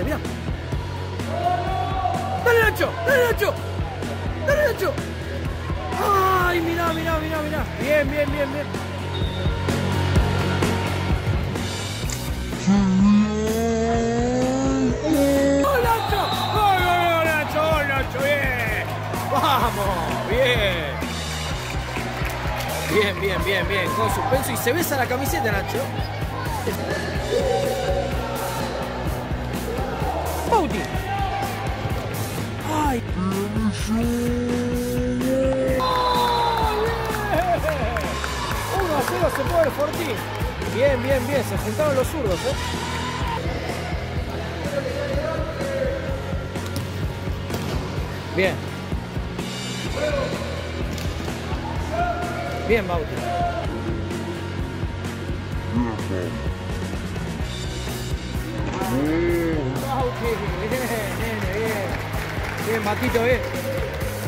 mirá. ¡Dale, Nacho! ¡Dale, Nacho! ¡Dale, Nacho! ¡Ay, mirá, mirá, mirá, mirá! Bien, bien, bien, bien. ¡Bien! ¡Vamos! ¡Bien! Bien, bien, bien, bien. Con suspenso y se besa la camiseta, Nacho. Bauti. ¡Ay! ¡Uno a 0 se mueve el Fortín. Bien, bien, bien. Se juntaron los zurdos, ¿eh? Bien. Bien, Bauti. 아우지 네네 Bien, 맡기죠 bien.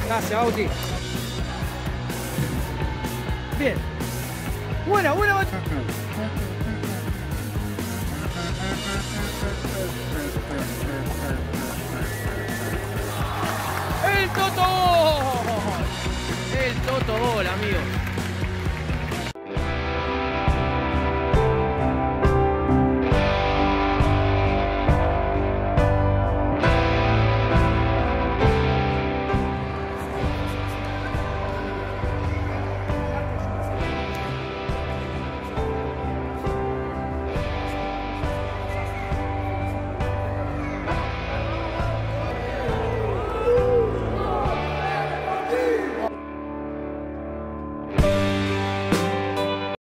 다시 아우지 eh. bien. Buena buena el Toto el Toto Gol amigo.